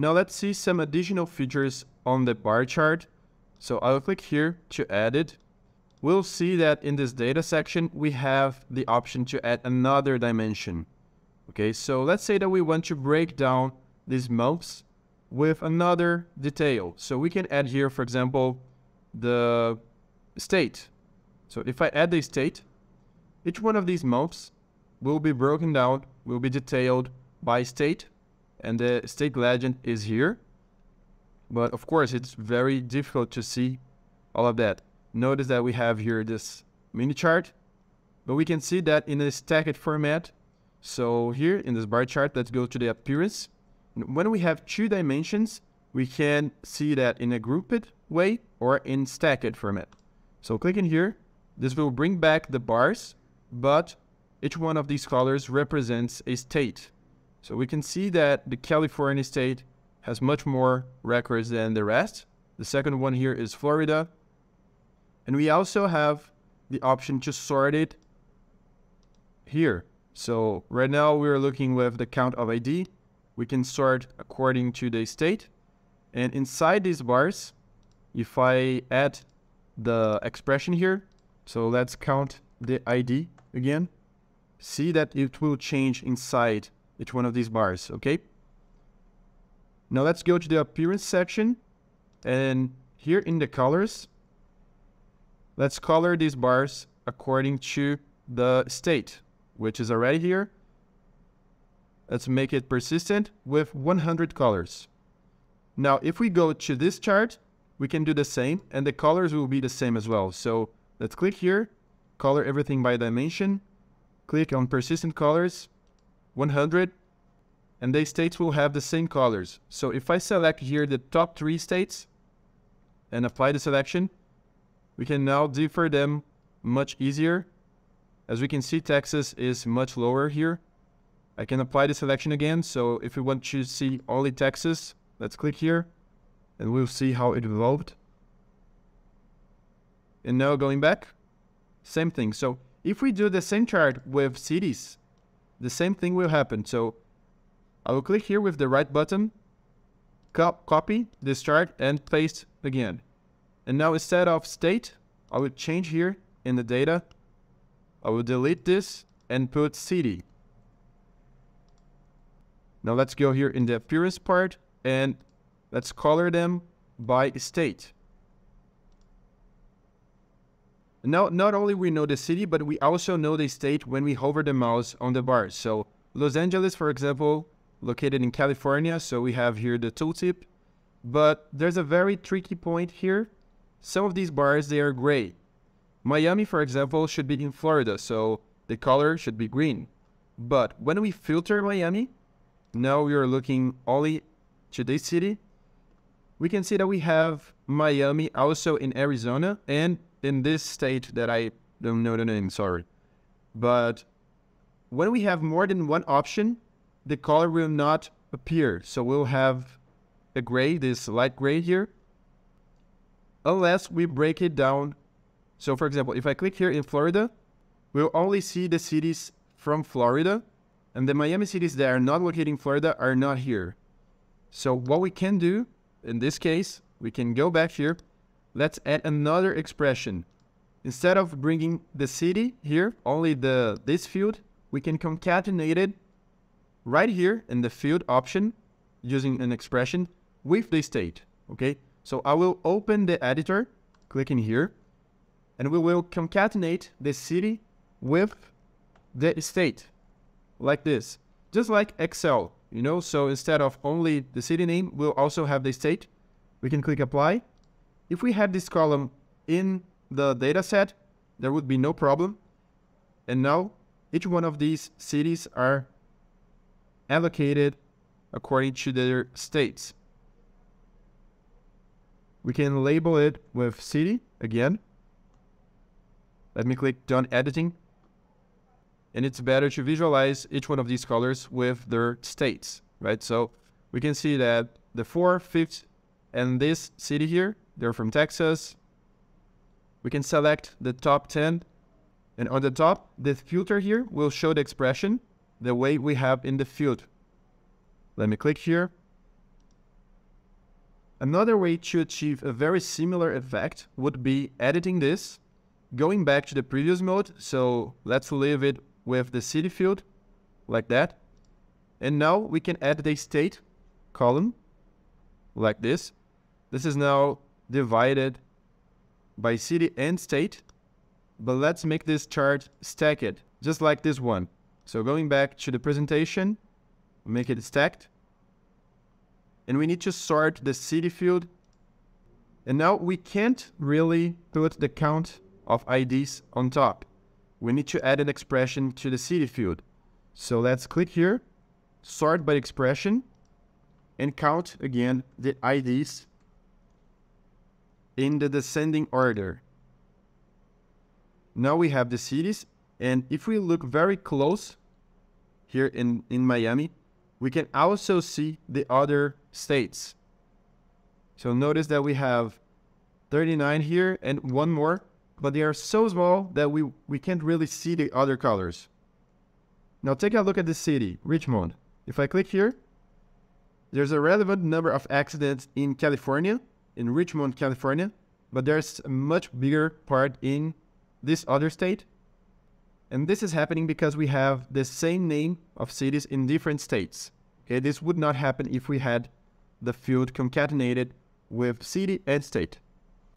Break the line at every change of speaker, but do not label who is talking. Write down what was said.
Now let's see some additional features on the bar chart. So I'll click here to add it. We'll see that in this data section, we have the option to add another dimension. Okay, so let's say that we want to break down these months with another detail. So we can add here, for example, the state. So if I add the state, each one of these months will be broken down, will be detailed by state, and the state legend is here. But of course, it's very difficult to see all of that. Notice that we have here this mini chart, but we can see that in a stacked format. So here in this bar chart, let's go to the appearance. When we have two dimensions, we can see that in a grouped way or in stacked format. So clicking here, this will bring back the bars, but each one of these colors represents a state. So we can see that the California state has much more records than the rest. The second one here is Florida. And we also have the option to sort it here. So right now we're looking with the count of ID. We can sort according to the state. And inside these bars, if I add the expression here, so let's count the ID again, see that it will change inside each one of these bars, okay? Now let's go to the appearance section and here in the colors, let's color these bars according to the state, which is already here. Let's make it persistent with 100 colors. Now, if we go to this chart, we can do the same and the colors will be the same as well. So let's click here, color everything by dimension, click on persistent colors, 100, and the states will have the same colors. So if I select here the top three states and apply the selection, we can now differ them much easier. As we can see, Texas is much lower here. I can apply the selection again. So if we want to see only Texas, let's click here and we'll see how it evolved. And now going back, same thing. So if we do the same chart with cities, the same thing will happen. So I will click here with the right button, cop copy this chart and paste again. And now instead of state, I will change here in the data. I will delete this and put city. Now let's go here in the appearance part and let's color them by state. Now, not only we know the city, but we also know the state when we hover the mouse on the bars. So Los Angeles, for example, located in California. So we have here the tooltip, but there's a very tricky point here. Some of these bars, they are gray. Miami, for example, should be in Florida, so the color should be green. But when we filter Miami, now we are looking only to this city. We can see that we have Miami also in Arizona and in this state that I don't know the name, sorry. But when we have more than one option, the color will not appear. So we'll have a gray, this light gray here, unless we break it down. So for example, if I click here in Florida, we'll only see the cities from Florida and the Miami cities that are not located in Florida are not here. So what we can do in this case, we can go back here. Let's add another expression. Instead of bringing the city here, only the this field, we can concatenate it right here in the field option using an expression with the state, okay? So I will open the editor, clicking here, and we will concatenate the city with the state, like this. Just like Excel, you know? So instead of only the city name, we'll also have the state. We can click apply. If we had this column in the data set, there would be no problem. And now each one of these cities are allocated according to their states. We can label it with city again. Let me click done editing. And it's better to visualize each one of these colors with their states, right? So we can see that the four, fifth, and this city here, they're from Texas. We can select the top 10. And on the top, this filter here will show the expression the way we have in the field. Let me click here. Another way to achieve a very similar effect would be editing this, going back to the previous mode. So let's leave it with the city field like that. And now we can add the state column like this. This is now divided by city and state. But let's make this chart stacked, just like this one. So going back to the presentation, make it stacked and we need to sort the city field. And now we can't really put the count of IDs on top. We need to add an expression to the city field. So let's click here, sort by expression, and count again the IDs in the descending order. Now we have the cities, and if we look very close here in, in Miami, we can also see the other states. So notice that we have 39 here and one more, but they are so small that we, we can't really see the other colors. Now take a look at the city, Richmond. If I click here, there's a relevant number of accidents in California, in Richmond, California, but there's a much bigger part in this other state. And this is happening because we have the same name of cities in different states. Okay, this would not happen if we had the field concatenated with city and state.